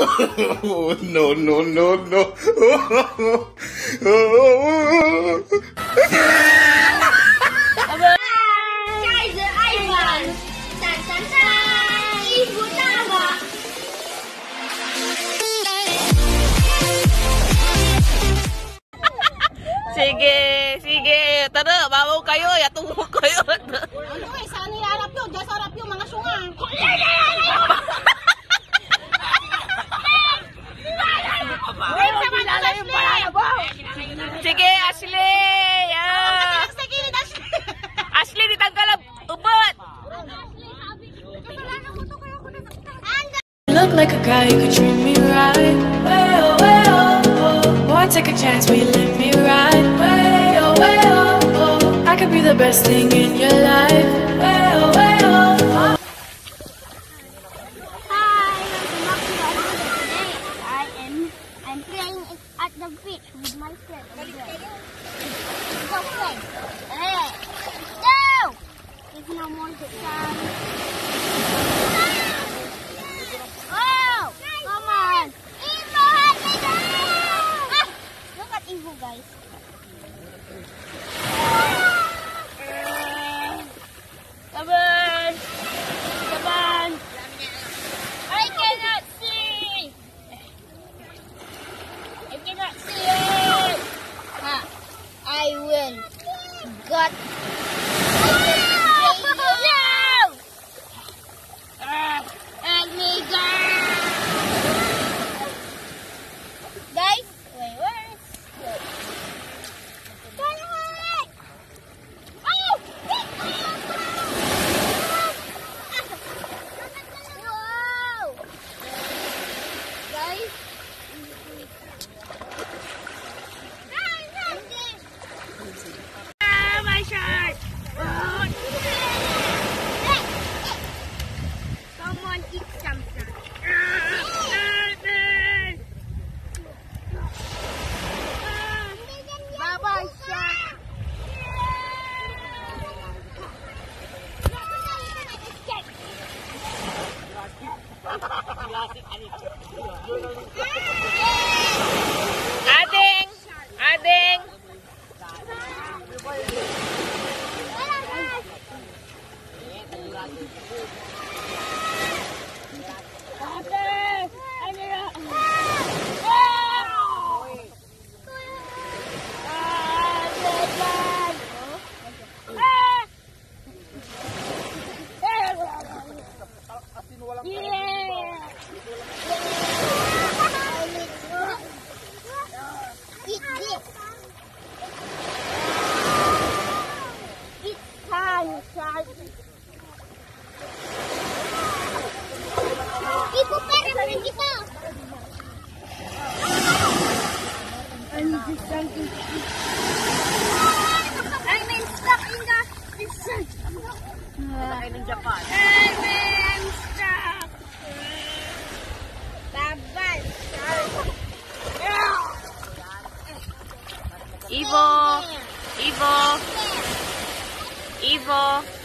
no, no, no, no. Sige, sige. Tara, bawa kayo. Ya, tunggu kayo. Look like a guy who could treat me right. Way oh, way oh, oh. Boy, take a chance, will you let me ride? Way oh, way oh, oh. I could be the best thing in your life. Way oh, way oh, oh. Hi, welcome back to our video today. I am I'm playing at the beach with my friend. Go play. Hey, go! There's no more to Guys, Ading. Ading. Ibu pera pa. I'm in stuck in the sun. Ay, ng Japan. I'm stuck. Babal. Ivo. Ivo. evil.